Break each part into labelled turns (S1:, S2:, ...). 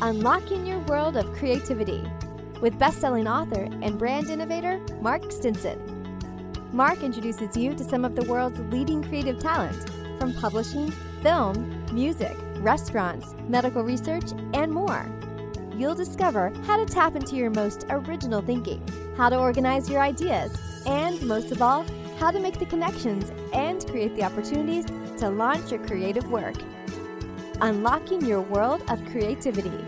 S1: Unlocking Your World of Creativity with best-selling author and brand innovator Mark Stinson. Mark introduces you to some of the world's leading creative talent from publishing, film, music, restaurants, medical research, and more. You'll discover how to tap into your most original thinking, how to organize your ideas, and most of all, how to make the connections and create the opportunities to launch your creative work. Unlocking your world of creativity.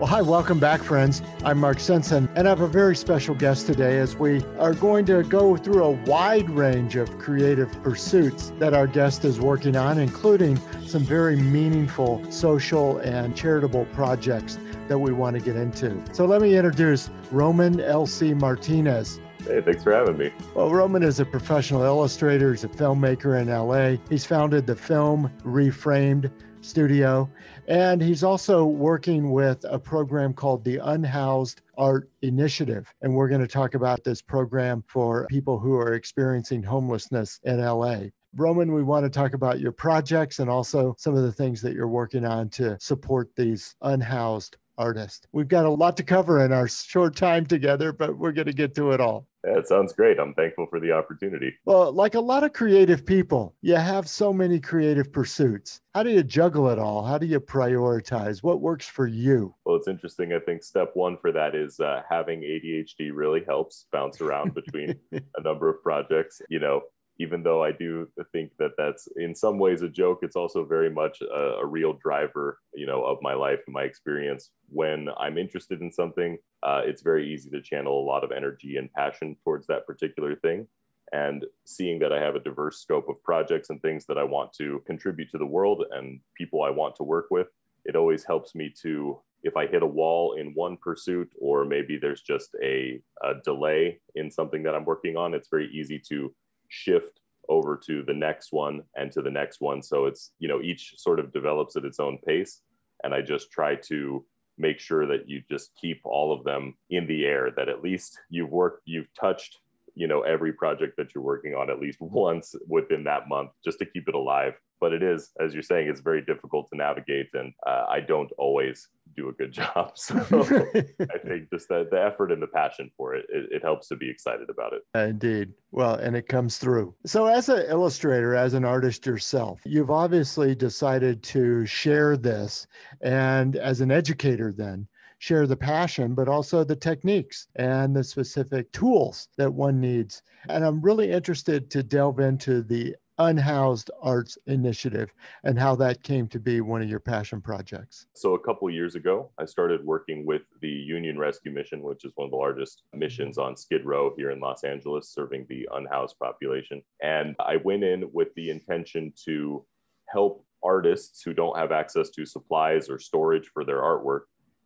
S2: Well, hi, welcome back, friends. I'm Mark Stinson, and I have a very special guest today as we are going to go through a wide range of creative pursuits that our guest is working on, including some very meaningful social and charitable projects that we want to get into. So let me introduce Roman L.C. Martinez.
S3: Hey, thanks for having me.
S2: Well, Roman is a professional illustrator. He's a filmmaker in LA. He's founded the Film Reframed studio. And he's also working with a program called the Unhoused Art Initiative. And we're going to talk about this program for people who are experiencing homelessness in LA. Roman, we want to talk about your projects and also some of the things that you're working on to support these unhoused artists. We've got a lot to cover in our short time together, but we're going to get to it all.
S3: Yeah, it sounds great. I'm thankful for the opportunity.
S2: Well, like a lot of creative people, you have so many creative pursuits. How do you juggle it all? How do you prioritize? What works for you?
S3: Well, it's interesting. I think step one for that is uh, having ADHD really helps bounce around between a number of projects. You know, even though I do think that that's in some ways a joke, it's also very much a, a real driver, you know, of my life and my experience. When I'm interested in something, uh, it's very easy to channel a lot of energy and passion towards that particular thing. And seeing that I have a diverse scope of projects and things that I want to contribute to the world and people I want to work with, it always helps me to if I hit a wall in one pursuit, or maybe there's just a, a, delay in something that I'm working on, it's very easy to shift over to the next one and to the next one. So it's, you know, each sort of develops at its own pace. And I just try to make sure that you just keep all of them in the air, that at least you've worked, you've touched, you know, every project that you're working on at least once within that month, just to keep it alive. But it is, as you're saying, it's very difficult to navigate. And uh, I don't always do a good job. So I think just the, the effort and the passion for it, it, it, helps to be excited about it.
S2: Indeed. Well, and it comes through. So, as an illustrator, as an artist yourself, you've obviously decided to share this. And as an educator, then, share the passion, but also the techniques and the specific tools that one needs. And I'm really interested to delve into the Unhoused Arts Initiative and how that came to be one of your passion projects.
S3: So, a couple years ago, I started working with the Union Rescue Mission, which is one of the largest missions on Skid Row here in Los Angeles, serving the unhoused population. And I went in with the intention to help artists who don't have access to supplies or storage for their artwork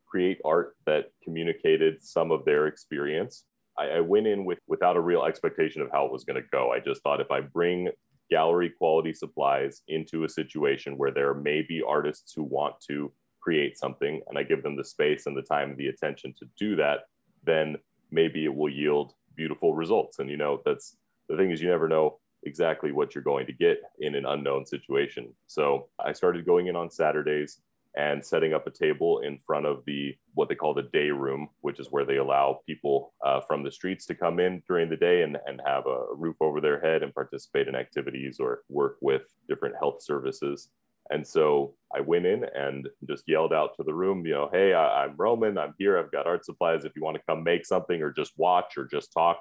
S3: create art that communicated some of their experience I, went in with without a real expectation of how it was going to go. I just thought if I bring gallery quality supplies into a situation where there may be artists who want to create something and I give them the space and the time and the attention to do that, then maybe it will yield beautiful results. And you know, that's the thing is you never know exactly what you're going to get in an unknown situation. So I started going in on Saturdays and setting up a table in front of the what they call the day room, which is where they allow people uh, from the streets to come in during the day and, and have a roof over their head and participate in activities or work with different health services. And so I went in and just yelled out to the room, you know, hey, I, I'm Roman. I'm here. I've got art supplies. If you want to come make something or just watch or just talk,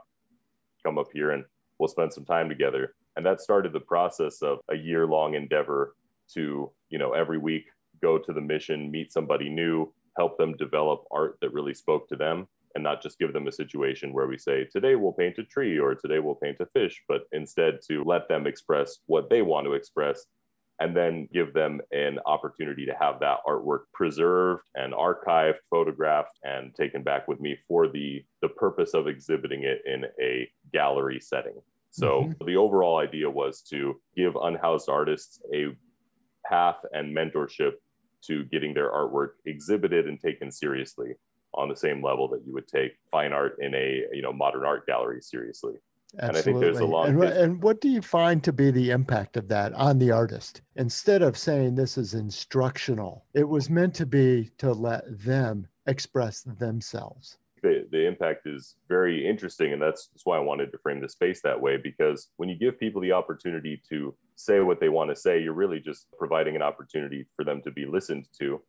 S3: come up here and we'll spend some time together. And that started the process of a year long endeavor to, you know, every week go to the mission, meet somebody new, help them develop art that really spoke to them and not just give them a situation where we say, today we'll paint a tree or today we'll paint a fish, but instead to let them express what they want to express and then give them an opportunity to have that artwork preserved and archived, photographed, and taken back with me for the, the purpose of exhibiting it in a gallery setting. So mm-hmm. the overall idea was to give unhoused artists a path and mentorship to getting their artwork exhibited and taken seriously on the same level that you would take fine art in a you know modern art gallery seriously
S2: Absolutely.
S3: And I think there's a lot.
S2: And, and what do you find to be the impact of that on the artist? Instead of saying this is instructional, it was meant to be to let them express themselves
S3: the, the impact is very interesting and that's, that's why i wanted to frame the space that way because when you give people the opportunity to say what they want to say you're really just providing an opportunity for them to be listened to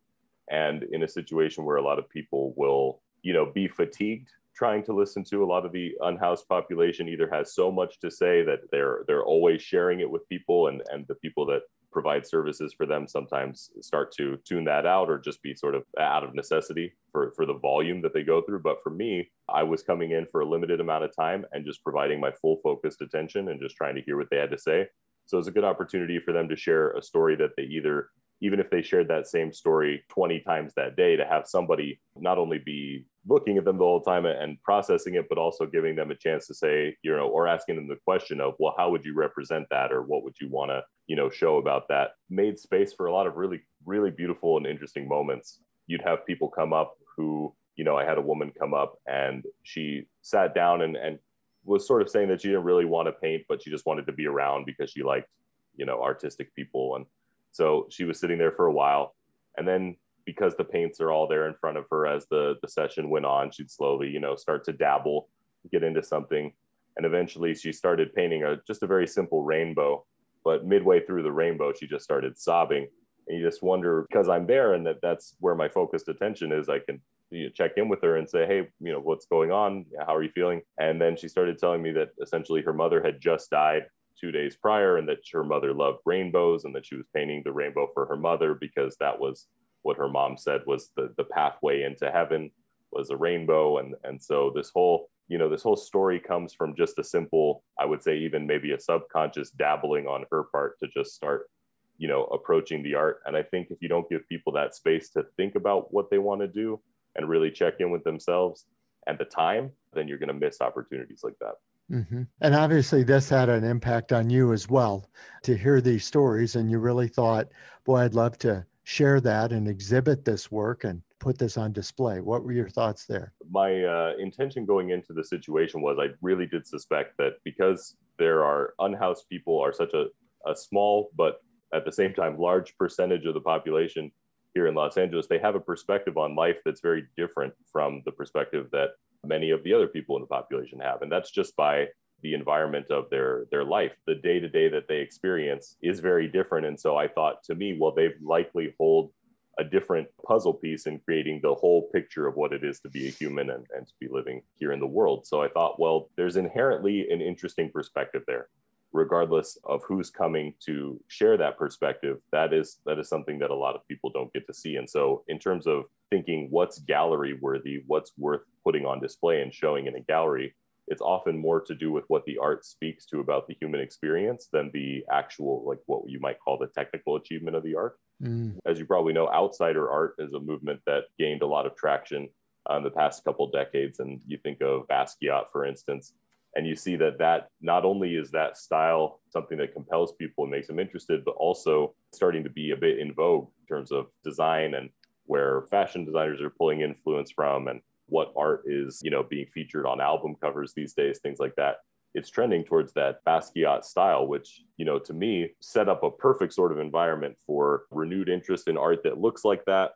S3: and in a situation where a lot of people will you know be fatigued trying to listen to a lot of the unhoused population either has so much to say that they're they're always sharing it with people and and the people that provide services for them sometimes start to tune that out or just be sort of out of necessity for, for the volume that they go through. But for me, I was coming in for a limited amount of time and just providing my full focused attention and just trying to hear what they had to say. So it's a good opportunity for them to share a story that they either even if they shared that same story 20 times that day, to have somebody not only be looking at them the whole time and processing it, but also giving them a chance to say, you know, or asking them the question of, well, how would you represent that? Or what would you want to, you know, show about that? Made space for a lot of really, really beautiful and interesting moments. You'd have people come up who, you know, I had a woman come up and she sat down and, and was sort of saying that she didn't really want to paint, but she just wanted to be around because she liked, you know, artistic people. And so she was sitting there for a while. And then because the paints are all there in front of her as the, the session went on, she'd slowly, you know, start to dabble, get into something. And eventually she started painting a, just a very simple rainbow. But midway through the rainbow, she just started sobbing. And you just wonder, because I'm there and that that's where my focused attention is, I can you know, check in with her and say, hey, you know, what's going on? How are you feeling? And then she started telling me that essentially her mother had just died two days prior and that her mother loved rainbows and that she was painting the rainbow for her mother because that was what her mom said was the, the pathway into heaven was a rainbow and and so this whole you know this whole story comes from just a simple i would say even maybe a subconscious dabbling on her part to just start you know approaching the art and i think if you don't give people that space to think about what they want to do and really check in with themselves at the time then you're going to miss opportunities like that
S2: Mm-hmm. And obviously, this had an impact on you as well to hear these stories. And you really thought, boy, I'd love to share that and exhibit this work and put this on display. What were your thoughts there?
S3: My uh, intention going into the situation was I really did suspect that because there are unhoused people are such a, a small but at the same time large percentage of the population here in Los Angeles, they have a perspective on life that's very different from the perspective that many of the other people in the population have. And that's just by the environment of their their life. The day to day that they experience is very different. And so i thought to me well they likely hold a different puzzle piece in creating the whole picture of what it is to be a human and, and to be living here in the world. So i thought well there's inherently an interesting perspective there regardless of who's coming to share that perspective that is that is something that a lot of people don't get to see. And so in terms of thinking what's gallery worthy what's worth putting on display and showing in a gallery it's often more to do with what the art speaks to about the human experience than the actual like what you might call the technical achievement of the art. Mm. as you probably know outsider art is a movement that gained a lot of traction in the past couple decades. And you think of basquiat for instance and you see that that not only is that style something that compels people and makes them interested but also starting to be a bit in vogue in terms of design and where fashion designers are pulling influence from and what art is you know being featured on album covers these days things like that. It's trending towards that basquiat style which you know to me set up a perfect sort of environment for renewed interest in art that looks like that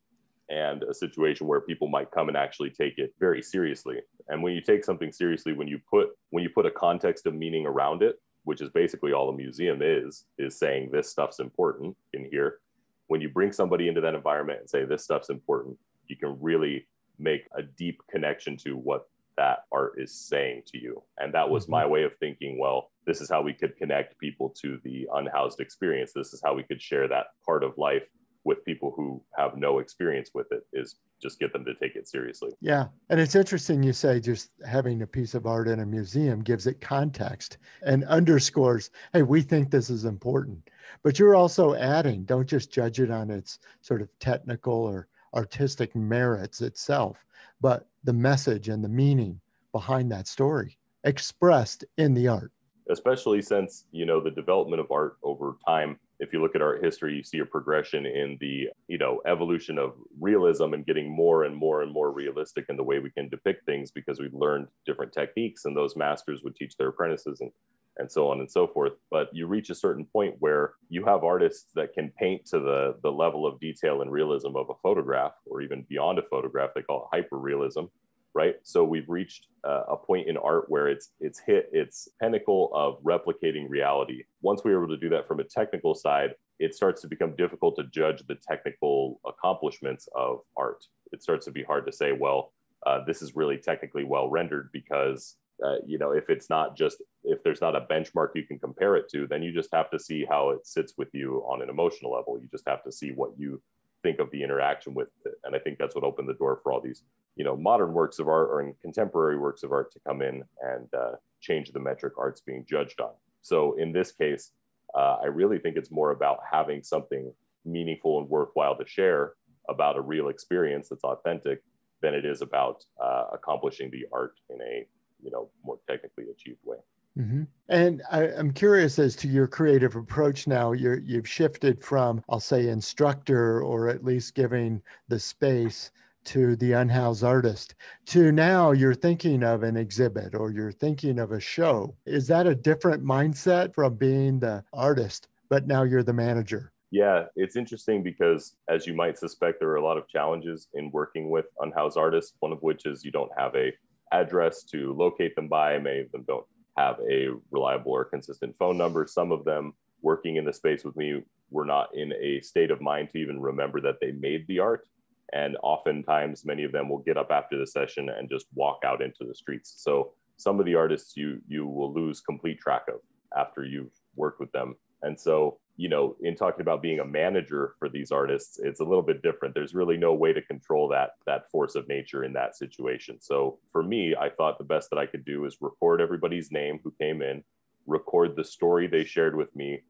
S3: and a situation where people might come and actually take it very seriously. And when you take something seriously when you put when you put a context of meaning around it which is basically all a museum is is saying this stuff's important in here when you bring somebody into that environment and say this stuff's important you can really make a deep connection to what that art is saying to you. And that was mm-hmm. my way of thinking well this is how we could connect people to the unhoused experience. This is how we could share that part of life with people who have no experience with it is just get them to take it seriously.
S2: Yeah. And it's interesting you say just having a piece of art in a museum gives it context and underscores, hey, we think this is important. But you're also adding, don't just judge it on its sort of technical or artistic merits itself, but the message and the meaning behind that story expressed in the art.
S3: Especially since, you know, the development of art over time if you look at art history, you see a progression in the, you know, evolution of realism and getting more and more and more realistic in the way we can depict things because we've learned different techniques and those masters would teach their apprentices and and so on and so forth. But you reach a certain point where you have artists that can paint to the, the level of detail and realism of a photograph or even beyond a photograph. They call it hyper realism right? So we've reached uh, a point in art where it's it's hit its pinnacle of replicating reality. Once we were able to do that from a technical side, it starts to become difficult to judge the technical accomplishments of art. It starts to be hard to say, well, uh, this is really technically well rendered because uh, you know if it's not just if there's not a benchmark you can compare it to then you just have to see how it sits with you on an emotional level you just have to see what you think of the interaction with it. And I think that's what opened the door for all these, you know, modern works of art or contemporary works of art to come in and uh, change the metric art's being judged on. So in this case, uh, I really think it's more about having something meaningful and worthwhile to share about a real experience that's authentic than it is about uh, accomplishing the art in a, you know, more technically achieved way.
S2: Mm-hmm. And I, am curious as to your creative approach now. You're, you've shifted from, I'll say, instructor or at least giving the space to the unhoused artist to now you're thinking of an exhibit or you're thinking of a show. Is that a different mindset from being the artist, but now you're the manager?
S3: Yeah, it's interesting because, as you might suspect, there are a lot of challenges in working with unhoused artists. One of which is you don't have a address to locate them by. Many of them don't have a reliable or consistent phone number. Some of them working in the space with me were not in a state of mind to even remember that they made the art. And oftentimes, many of them will get up after the session and just walk out into the streets. So some of the artists you you will lose complete track of after you've worked with them. And so you know, in talking about being a manager for these artists, it's a little bit different. There's really no way to control that that force of nature in that situation. So for me, I thought the best that I could do is record everybody's name who came in, record the story they shared with me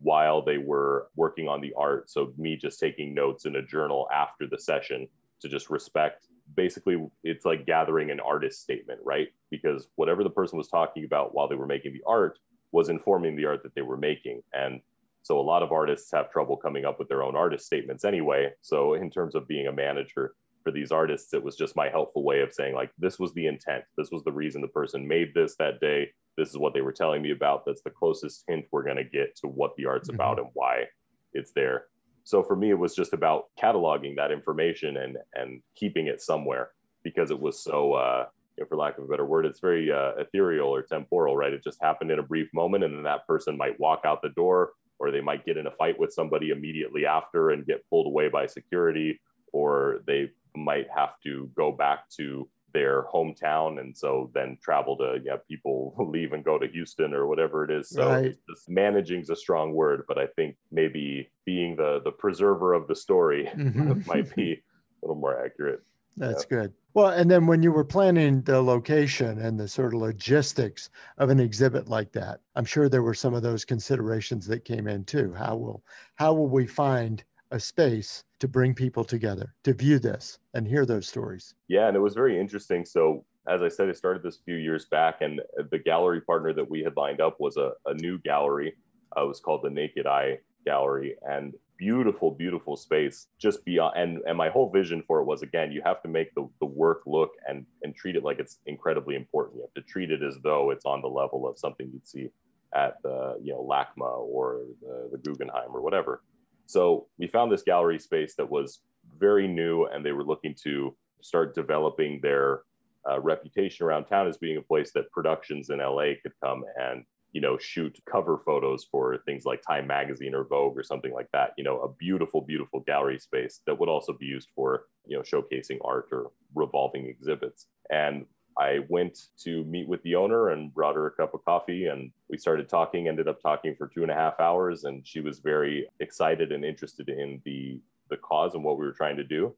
S3: while they were working on the art. So me just taking notes in a journal after the session to just respect basically it's like gathering an artist statement, right? Because whatever the person was talking about while they were making the art was informing the art that they were making. And so a lot of artists have trouble coming up with their own artist statements anyway. So in terms of being a manager for these artists, it was just my helpful way of saying like, this was the intent. This was the reason the person made this that day. This is what they were telling me about. That's the closest hint we're going to get to what the art's mm-hmm. about and why it's there. So for me, it was just about cataloging that information and and keeping it somewhere because it was so, uh, you know, for lack of a better word, it's very uh, ethereal or temporal, right? It just happened in a brief moment, and then that person might walk out the door or they might get in a fight with somebody immediately after and get pulled away by security, or they might have to go back to their hometown and so then travel to yeah people leave and go to houston or whatever it is so right. managing is a strong word but i think maybe being the the preserver of the story mm-hmm. might be a little more accurate
S2: that's yeah. good well, and then when you were planning the location and the sort of logistics of an exhibit like that, I'm sure there were some of those considerations that came in too. How will how will we find a space to bring people together to view this and hear those stories?
S3: Yeah, and it was very interesting. So as I said, I started this a few years back, and the gallery partner that we had lined up was a, a new gallery. Uh, it was called the Naked Eye Gallery, and beautiful, beautiful space just beyond. And, and my whole vision for it was again, you have to make the, the work look and, and treat it like it's incredibly important. You have to treat it as though it's on the level of something you'd see at the, you know, LACMA or the, the Guggenheim or whatever. So we found this gallery space that was very new and they were looking to start developing their uh, reputation around town as being a place that productions in LA could come and you know, shoot cover photos for things like Time Magazine or Vogue or something like that. You know, a beautiful, beautiful gallery space that would also be used for, you know, showcasing art or revolving exhibits. And I went to meet with the owner and brought her a cup of coffee and we started talking, ended up talking for two and a half hours. And she was very excited and interested in the, the cause and what we were trying to do.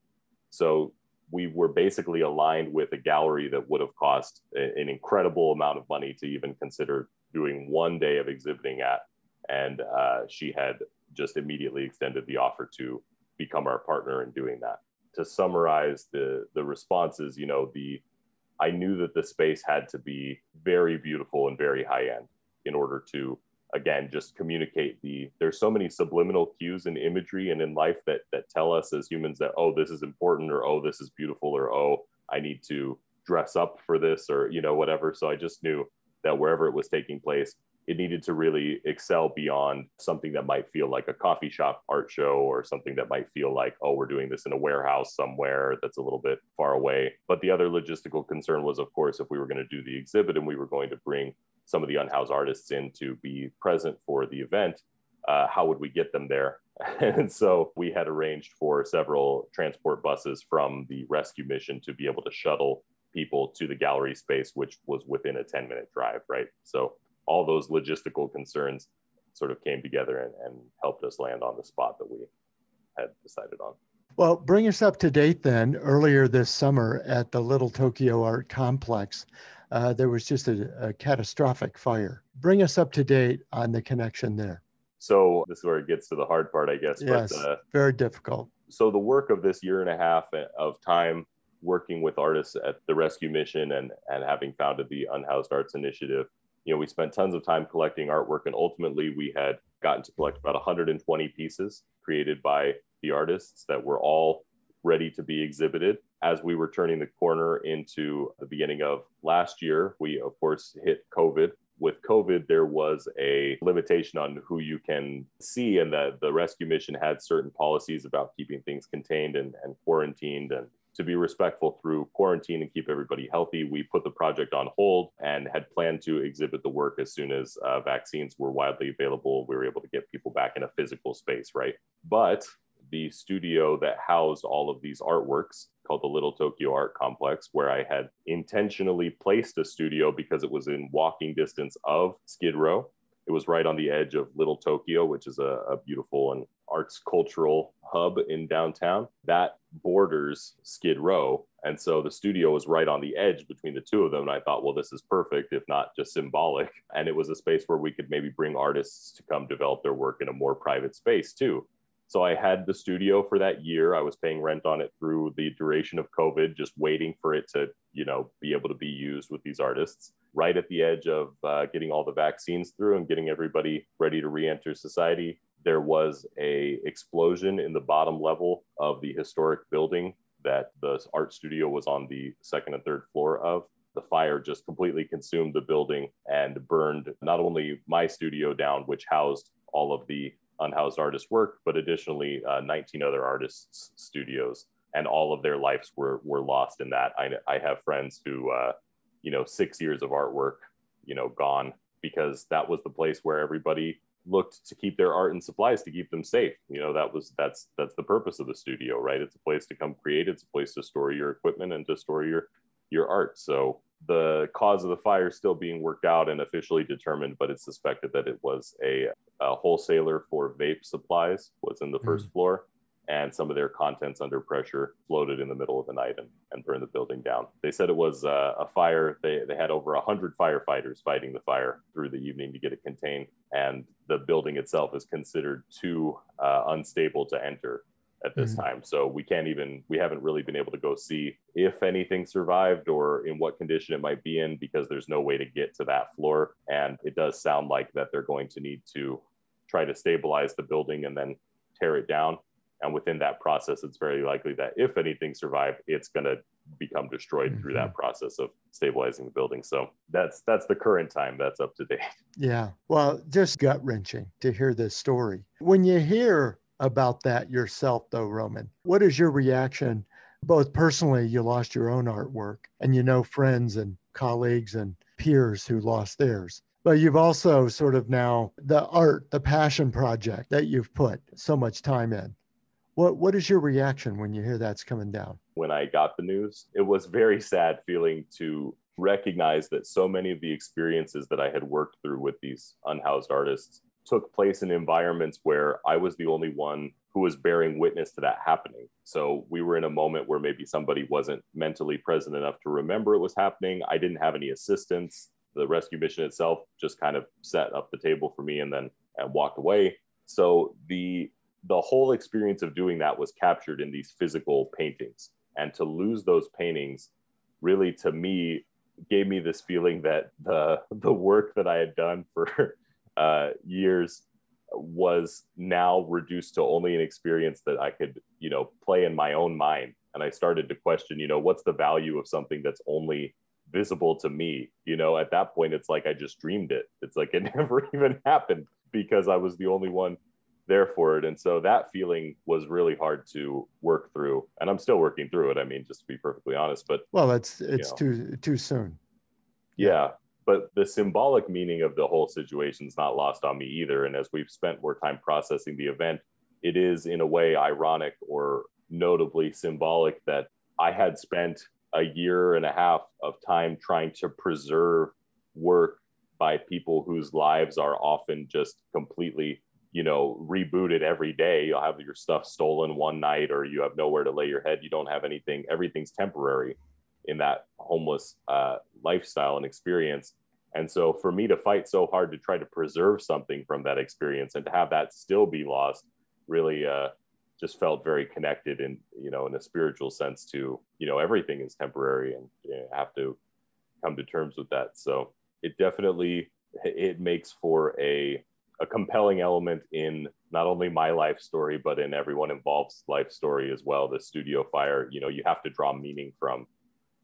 S3: So we were basically aligned with a gallery that would have cost an incredible amount of money to even consider doing one day of exhibiting at. And uh, she had just immediately extended the offer to become our partner in doing that. To summarize the, the responses, you know, the I knew that the space had to be very beautiful and very high end in order to again just communicate the there's so many subliminal cues in imagery and in life that that tell us as humans that oh this is important or oh this is beautiful or oh i need to dress up for this or you know whatever. So i just knew that wherever it was taking place it needed to really excel beyond something that might feel like a coffee shop art show or something that might feel like oh we're doing this in a warehouse somewhere that's a little bit far away but the other logistical concern was of course if we were going to do the exhibit and we were going to bring some of the unhoused artists in to be present for the event, uh, how would we get them there? and so we had arranged for several transport buses from the rescue mission to be able to shuttle people to the gallery space, which was within a 10 minute drive, right? So all those logistical concerns sort of came together and, and helped us land on the spot that we had decided on.
S2: Well, bring us up to date then. Earlier this summer at the Little Tokyo Art Complex, uh, there was just a, a catastrophic fire. Bring us up to date on the connection there.
S3: So this is where it gets to the hard part, I guess.
S2: Yes, but, uh, very difficult.
S3: So the work of this year and a half of time working with artists at the Rescue Mission and and having founded the Unhoused Arts Initiative, you know, we spent tons of time collecting artwork, and ultimately we had gotten to collect about 120 pieces created by the artists that were all ready to be exhibited. As we were turning the corner into the beginning of last year, we of course hit COVID. With COVID, there was a limitation on who you can see, and that the rescue mission had certain policies about keeping things contained and, and quarantined and to be respectful through quarantine and keep everybody healthy, we put the project on hold and had planned to exhibit the work as soon as uh, vaccines were widely available. We were able to get people back in a physical space, right? But the studio that housed all of these artworks called the Little Tokyo Art Complex, where I had intentionally placed a studio because it was in walking distance of Skid Row. It was right on the edge of Little Tokyo, which is a, a beautiful and arts cultural hub in downtown. That borders Skid Row. And so the studio was right on the edge between the two of them. And I thought, well, this is perfect, if not just symbolic. And it was a space where we could maybe bring artists to come develop their work in a more private space too. So I had the studio for that year. I was paying rent on it through the duration of COVID, just waiting for it to, you know, be able to be used with these artists. Right at the edge of uh, getting all the vaccines through and getting everybody ready to re-enter society, there was a explosion in the bottom level of the historic building that the art studio was on the second and third floor of. The fire just completely consumed the building and burned not only my studio down, which housed all of the unhoused artist work, but additionally uh, 19 other artists' studios, and all of their lives were were lost in that. I, I have friends who, uh, you know, six years of artwork, you know, gone because that was the place where everybody looked to keep their art and supplies to keep them safe. You know, that was that's that's the purpose of the studio, right? It's a place to come create. It's a place to store your equipment and to store your your art. So the cause of the fire is still being worked out and officially determined, but it's suspected that it was a, a wholesaler for vape supplies was in the hmm. first floor, and some of their contents under pressure floated in the middle of the night and, and burned the building down. They said it was uh, a fire. They, they had over 100 firefighters fighting the fire through the evening to get it contained, and the building itself is considered too uh, unstable to enter at this mm-hmm. time. So we can't even, we haven't really been able to go see if anything survived or in what condition it might be in because there's no way to get to that floor. And it does sound like that they're going to need to try to stabilize the building and then tear it down. And within that process, it's very likely that if anything survived, it's going to become destroyed mm-hmm. through that mm-hmm. process of stabilizing the building. So that's that's the current time that's up to date.
S2: Yeah. Well, just gut wrenching to hear this story. When you hear about that yourself, though, Roman. What is your reaction? Both personally, you lost your own artwork, and you know friends and colleagues and peers who lost theirs. But you've also sort of now the art, the passion project that you've put so much time in. What what is your reaction when you hear that's coming down?
S3: When I got the news, it was very sad feeling to recognize that so many of the experiences that I had worked through with these unhoused artists took place in environments where I was the only one who was bearing witness to that happening. So we were in a moment where maybe somebody wasn't mentally present enough to remember it was happening. I didn't have any assistance. The rescue mission itself just kind of set up the table for me and then and walked away. So the the whole experience of doing that was captured in these physical paintings. And to lose those paintings really to me gave me this feeling that the the work that I had done for uh, years was now reduced to only an experience that I could, you know, play in my own mind. And I started to question, you know, what's the value of something that's only visible to me? You know, at that point, it's like I just dreamed it. It's like it never even happened because I was the only one there for it. And so that feeling was really hard to work through. And I'm still working through it. I mean, just to be perfectly honest, but
S2: well, it's, it's you know, too, too soon.
S3: Yeah but the symbolic meaning of the whole situation is not lost on me either. And as we've spent more time processing the event, it is in a way ironic or notably symbolic that I had spent a year and a half of time trying to preserve work by people whose lives are often just completely you know rebooted every day you'll have your stuff stolen one night or you have nowhere to lay your head you don't have anything everything's temporary in that homeless uh, lifestyle and experience. And so for me to fight so hard to try to preserve something from that experience and to have that still be lost really uh, just felt very connected in, you know, in a spiritual sense to, you know, everything is temporary and you have to come to terms with that. So it definitely, it makes for a, a compelling element in not only my life story, but in everyone involved's life story as well. The studio fire, you know, you have to draw meaning from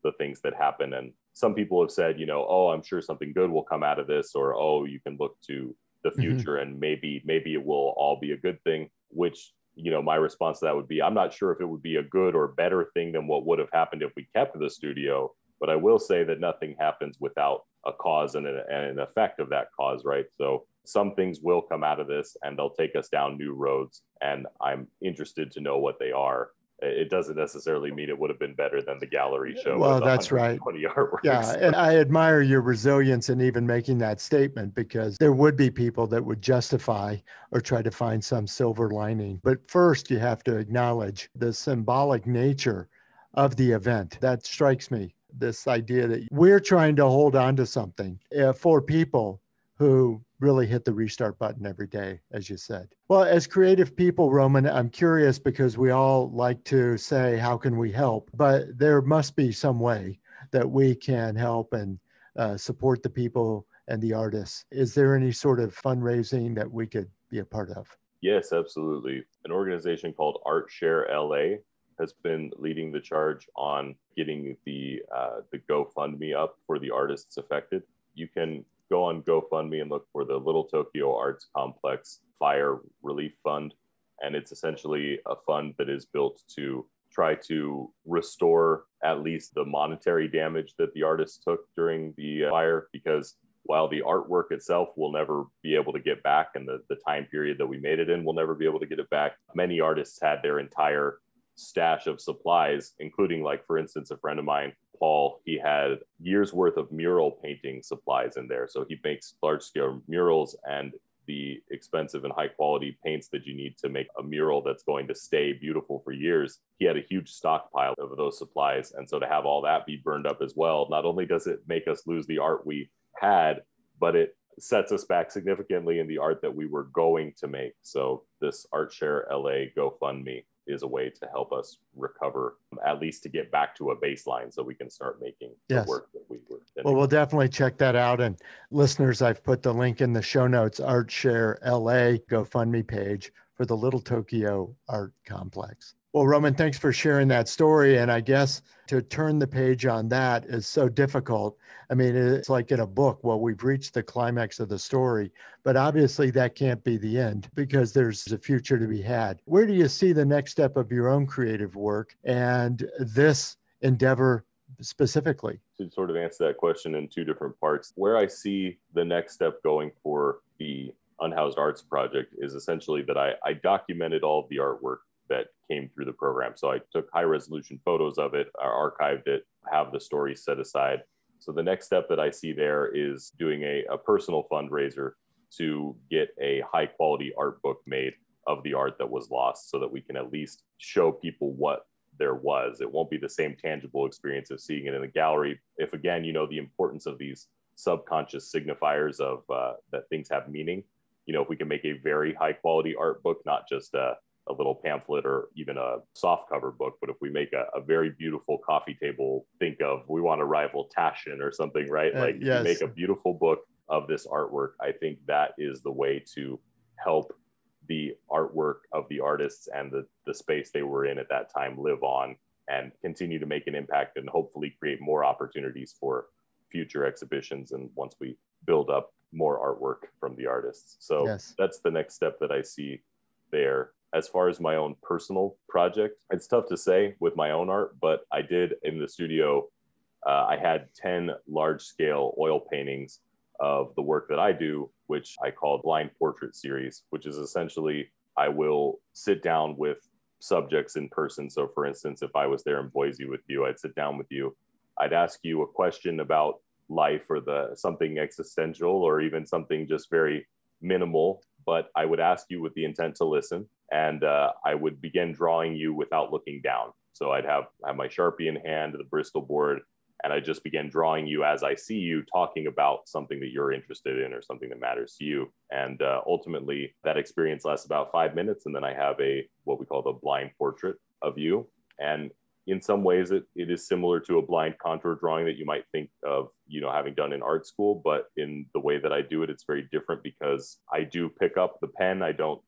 S3: the things that happen. And some people have said, you know, oh, I'm sure something good will come out of this, or oh, you can look to the mm-hmm. future mm-hmm. and maybe maybe it will all be a good thing. Which you know, my response to that would be, I'm not sure if it would be a good or better thing than what would have happened if we kept the studio. But I will say that nothing happens without a cause and an, and an effect of that cause, right? So some things will come out of this and they'll take us down new roads. And I'm interested to know what they are it doesn't necessarily mean it would have been better than the gallery show.
S2: Well, that's right.
S3: Artworks.
S2: Yeah, and I admire your resilience in even making that statement because there would be people that would justify or try to find some silver lining. But first, you have to acknowledge the symbolic nature of the event. That strikes me. This idea that we're trying to hold on to something uh, for people who really hit the restart button every day, as you said. Well, as creative people, Roman, I'm curious because we all like to say, how can we help? But there must be some way that we can help and uh, support the people and the artists. Is there any sort of fundraising that we could be a part of?
S3: Yes, absolutely. An organization called Art Share LA has been leading the charge on getting the uh, the GoFundMe up for the artists affected. You can go on GoFundMe and look for the Little Tokyo Arts Complex Fire Relief Fund. And it's essentially a fund that is built to try to restore at least the monetary damage that the artists took during the uh, fire because while the artwork itself will never be able to get back and the, the time period that we made it in will never be able to get it back many artists had their entire stash of supplies including like for instance a friend of mine Paul, he had years worth of mural painting supplies in there. So he makes large scale murals and the expensive and high quality paints that you need to make a mural that's going to stay beautiful for years. He had a huge stockpile of those supplies. And so to have all that be burned up as well, not only does it make us lose the art we had, but it sets us back significantly in the art that we were going to make. So this Art Share LA GoFundMe is a way to help us recover, at least to get back to a baseline so we can start making yes. the work that we were.
S2: Well, we'll definitely check that out. And listeners, I've put the link in the show notes, ArtShare LA GoFundMe page for the Little Tokyo Art Complex. Well, Roman, thanks for sharing that story. And I guess to turn the page on that is so difficult. I mean, it's like in a book, well, we've reached the climax of the story, but obviously that can't be the end because there's a future to be had. Where do you see the next step of your own creative work and this endeavor specifically?
S3: To sort of answer that question in two different parts, where I see the next step going for the Unhoused Arts Project is essentially that I, I documented all of the artwork that came through the program. So I took high resolution photos of it, I archived it, have the story set aside. So the next step that I see there is doing a, a personal fundraiser to get a high quality art book made of the art that was lost so that we can at least show people what there was. It won't be the same tangible experience of seeing it in a gallery. If again, you know, the importance of these subconscious signifiers of uh, that things have meaning. You know, if we can make a very high quality art book, not just a a little pamphlet or even a soft cover book. But if we make a, a very beautiful coffee table, think of we want to rival Taschen or something, right?
S2: Uh,
S3: like
S2: yes.
S3: make a beautiful book of this artwork, I think that is the way to help the artwork of the artists and the, the space they were in at that time live on and continue to make an impact and hopefully create more opportunities for future exhibitions and once we build up more artwork from the artists. So yes. that's the next step that I see there. As far as my own personal project, it's tough to say with my own art, but I did in the studio, uh, I had 10 large scale oil paintings of the work that I do, which I call blind portrait series, which is essentially I will sit down with subjects in person. So, for instance, if I was there in Boise with you, I'd sit down with you. I'd ask you a question about life or the something existential or even something just very minimal, but I would ask you with the intent to listen, and uh, I would begin drawing you without looking down. So I'd have have my sharpie in hand, the Bristol board, and I just begin drawing you as I see you talking about something that you're interested in or something that matters to you. And uh, ultimately, that experience lasts about five minutes, and then I have a what we call the blind portrait of you. And in some ways, it, it is similar to a blind contour drawing that you might think of, you know, having done in art school. But in the way that I do it, it's very different because I do pick up the pen. I don't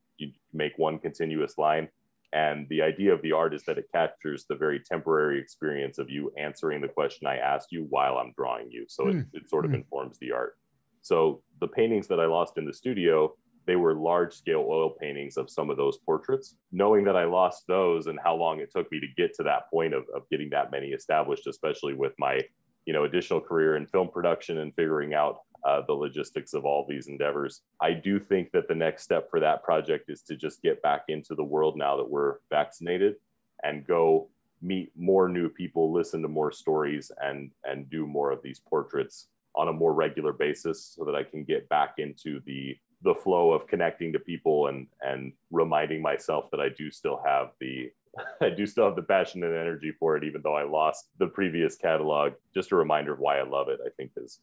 S3: make one continuous line. And the idea of the art is that it captures the very temporary experience of you answering the question I asked you while I'm drawing you. So mm. it, hmm. it, sort of mm. informs the art. So the paintings that I lost in the studio, they were large scale oil paintings of some of those portraits. Knowing that I lost those and how long it took me to get to that point of, of getting that many established, especially with my you know additional career in film production and figuring out uh, the logistics of all these endeavors. I do think that the next step for that project is to just get back into the world now that we're vaccinated and go meet more new people, listen to more stories, and and do more of these portraits on a more regular basis, so that I can get back into the the flow of connecting to people and and reminding myself that I do still have the I do still have the passion and energy for it, even though I lost the previous catalog. Just a reminder of why I love it, I think is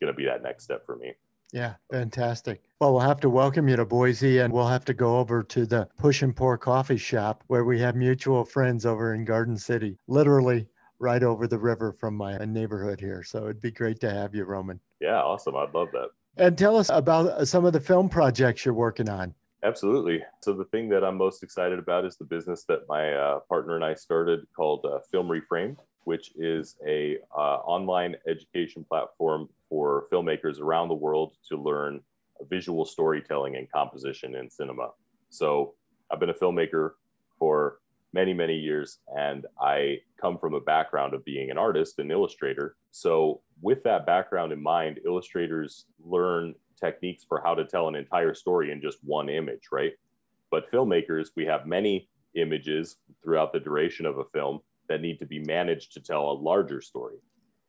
S3: going to be that next step for me.
S2: Yeah, fantastic. Well, we'll have to welcome you to Boise and we'll have to go over to the Push and Pour coffee shop where we have mutual friends over in Garden City, literally right over the river from my neighborhood here. So it'd be great to have you, Roman.
S3: Yeah, awesome. I'd love that.
S2: And tell us about uh, some of the film projects you're working on.
S3: Absolutely. So the thing that I'm most excited about is the business that my uh, partner and I started called uh, Film Reframed, which is a uh, online education platform for filmmakers around the world to learn visual storytelling and composition in cinema. So I've been a filmmaker for many, many years, and I come from a background of being an artist, an illustrator. So, with that background in mind, illustrators learn techniques for how to tell an entire story in just one image, right? But filmmakers, we have many images throughout the duration of a film that need to be managed to tell a larger story.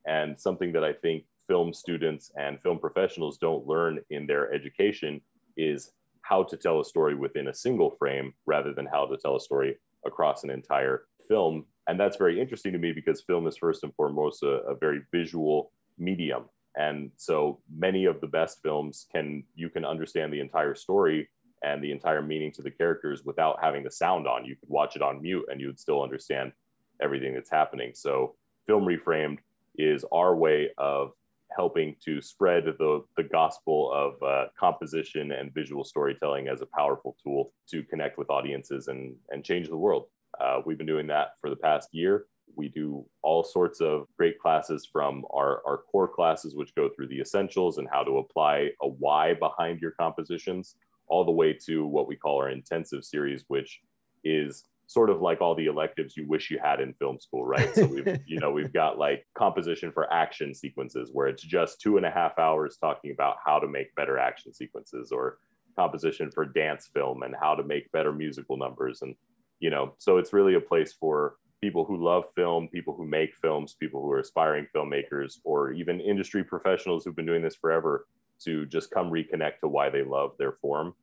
S3: And something that I think film students and film professionals don't learn in their education is how to tell a story within a single frame rather than how to tell a story across an entire film. And that's very interesting to me because film is first and foremost a, a very visual medium. And so many of the best films can you can understand the entire story and the entire meaning to the characters without having the sound on. You could watch it on mute and you would still understand everything that's happening. So film reframed is our way of helping to spread the, the gospel of uh, composition and visual storytelling as a powerful tool to connect with audiences and, and change the world. Uh, we've been doing that for the past year. We do all sorts of great classes from our, our core classes, which go through the essentials and how to apply a why behind your compositions, all the way to what we call our intensive series, which is sort of like all the electives you wish you had in film school, right? So we've, you know, we've got like composition for action sequences where it's just two and a half hours talking about how to make better action sequences or composition for dance film and how to make better musical numbers. And, you know, so it's really a place for people who love film, people who make films, people who are aspiring filmmakers, or even industry professionals who've been doing this forever to just come reconnect to why they love their form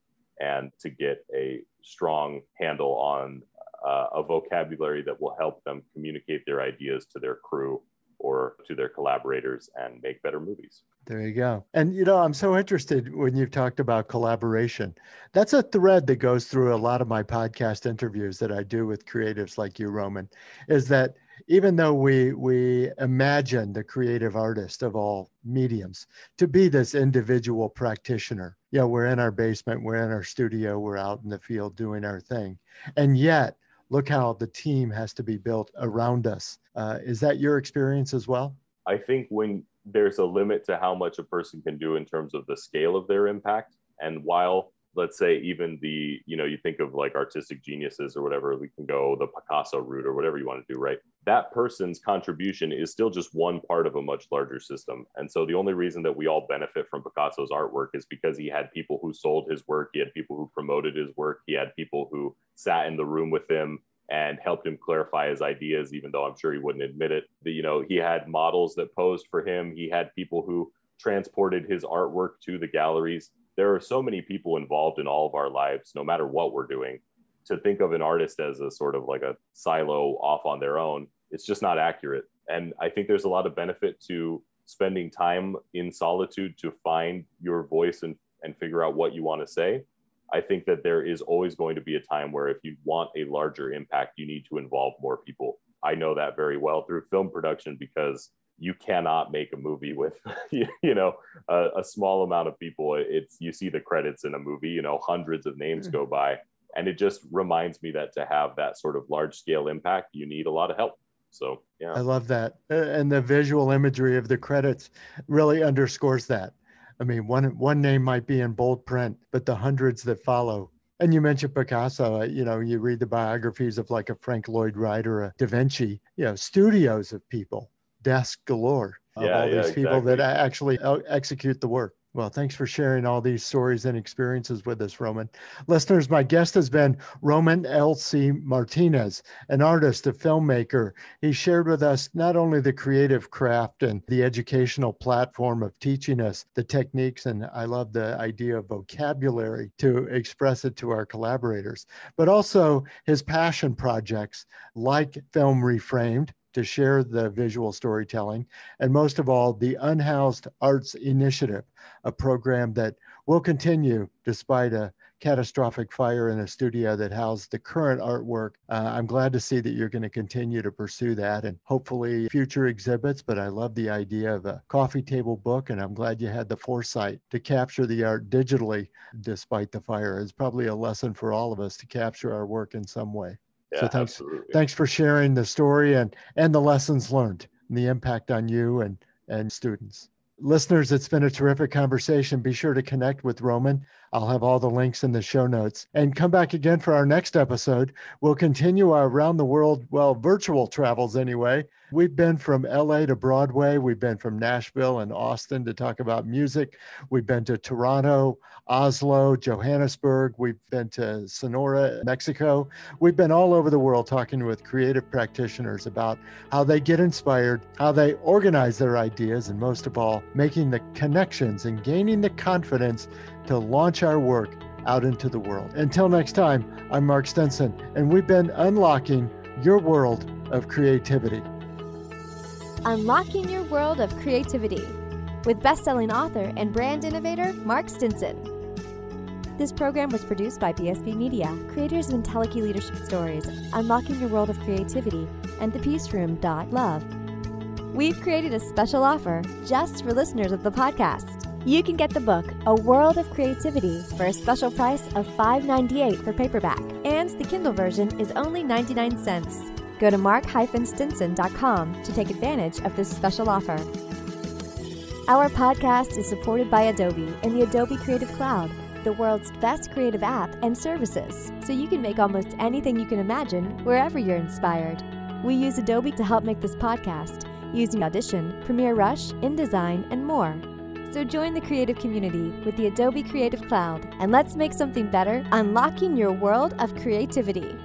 S3: and to get a strong handle on uh, a vocabulary that will help them communicate their ideas to their crew or to their collaborators and make better movies.
S2: There you go. And, you know, I'm so interested when you've talked about collaboration. That's a thread that goes through a lot of my podcast interviews that I do with creatives like you, Roman, is that even though we we imagine the creative artist of all mediums to be this individual practitioner yeah we're in our basement we're in our studio we're out in the field doing our thing and yet look how the team has to be built around us. Uh, is that your experience as well?
S3: I think when there's a limit to how much a person can do in terms of the scale of their impact and while let's say even the you know you think of like artistic geniuses or whatever we can go the picasso route or whatever you want to do right? That person's contribution is still just one part of a much larger system. And so the only reason that we all benefit from picasso's artwork is because he had people who sold his work he had people who promoted his work he had people who sat in the room with him and helped him clarify his ideas even though i'm sure he wouldn't admit it. You know he had models that posed for him he had people who transported his artwork to the galleries there are so many people involved in all of our lives, no matter what we're doing. To think of an artist as a sort of like a silo off on their own, it's just not accurate. And I think there's a lot of benefit to spending time in solitude to find your voice and, and figure out what you want to say. I think that there is always going to be a time where if you want a larger impact, you need to involve more people. I know that very well through film production because you cannot make a movie with you know a, a, small amount of people. It's you see the credits in a movie you know hundreds of names hmm. go by. And it just reminds me that to have that sort of large scale impact you need a lot of help. So yeah.
S2: I love that. And the visual imagery of the credits really underscores that. I mean one one name might be in bold print but the hundreds that follow. And you mentioned Picasso. You know, you read the biographies of like a Frank Lloyd Wright or a Da Vinci. You know, studios of people desk galore of yeah, all these yeah, people exactly. that actually uh, execute the work. Well, thanks for sharing all these stories and experiences with us, Roman. Listeners, my guest has been Roman L.C. Martinez, an artist, a filmmaker. He shared with us not only the creative craft and the educational platform of teaching us the techniques, and I love the idea of vocabulary to express it to our collaborators, but also his passion projects like Film Reframed, to share the visual storytelling, and most of all, the Unhoused Arts Initiative, a program that will continue despite a catastrophic fire in a studio that housed the current artwork. Uh, I'm glad to see that you're going to continue to pursue that and hopefully future exhibits. But I love the idea of a coffee table book, and I'm glad you had the foresight to capture the art digitally despite the fire. It's probably a lesson for all of us to capture our work in some way.
S3: Yeah,
S2: so thanks,
S3: absolutely.
S2: thanks for sharing the story and and the lessons learned and the impact on you and and students. Listeners, it's been a terrific conversation. Be sure to connect with Roman. I'll have all the links in the show notes. And come back again for our next episode. We'll continue our around the world, well, virtual travels anyway, We've been from LA to Broadway. We've been from Nashville and Austin to talk about music. We've been to Toronto, Oslo, Johannesburg. We've been to Sonora, Mexico. We've been all over the world talking with creative practitioners about how they get inspired, how they organize their ideas, and most of all, making the connections and gaining the confidence to launch our work out into the world. Until next time, I'm Mark Stinson, and we've been unlocking your world of creativity.
S1: Unlocking Your World of Creativity with best-selling author and brand innovator Mark Stinson. This program was produced by BSB Media, creators of IntelliKey Leadership Stories, Unlocking Your World of Creativity, and The Peace Room. Love. We've created a special offer just for listeners of the podcast. You can get the book A World of Creativity for a special price of $5.98 for paperback, and the Kindle version is only 99 cents. Go to mark-stinson.com to take advantage of this special offer. Our podcast is supported by Adobe and the Adobe Creative Cloud, the world's best creative app and services, so you can make almost anything you can imagine wherever you're inspired. We use Adobe to help make this podcast using Audition, Premiere Rush, InDesign, and more. So join the creative community with the Adobe Creative Cloud and let's make something better, unlocking your world of creativity.